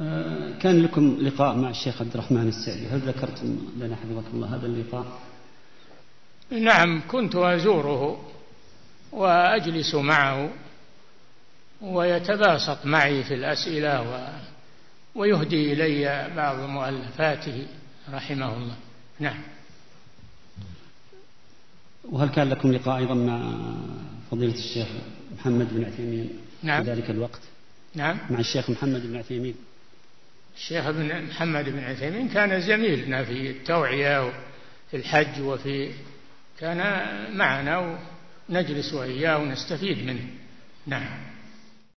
آه، كان لكم لقاء مع الشيخ عبد الرحمن السعدي. هل ذكرتم لنا حفظكم الله هذا اللقاء؟ نعم كنت أزوره وأجلس معه ويتباسط معي في الأسئلة و ويهدي إلي بعض مؤلفاته. رحمه الله. نعم. وهل كان لكم لقاء أيضا مع فضيلة الشيخ محمد بن عثيمين نعم. في ذلك الوقت؟ نعم. مع الشيخ محمد بن عثيمين. الشيخ بن محمد بن عثيمين كان زميلنا في التوعية وفي الحج وفي كان معنا ونجلس وإياه ونستفيد منه. نعم.